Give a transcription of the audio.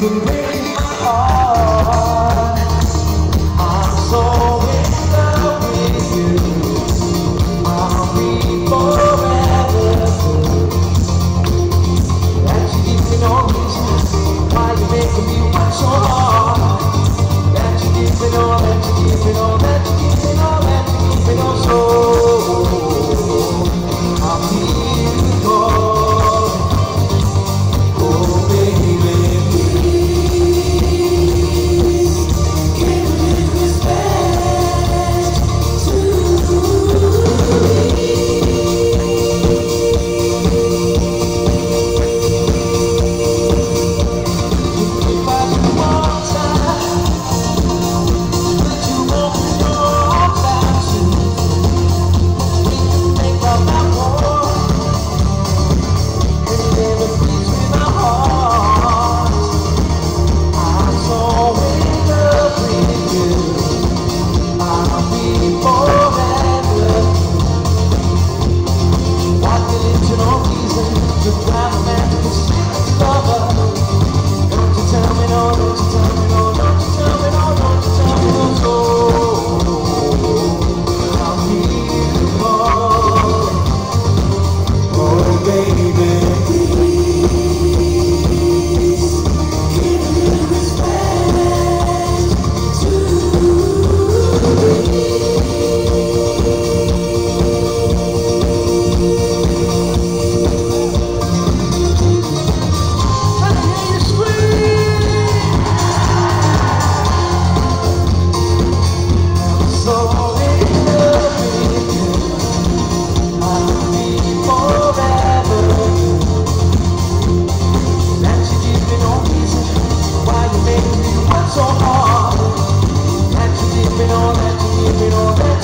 been my heart. I'm so in love with you. I'll be forever. That you why you're making me. That you that you. Oh.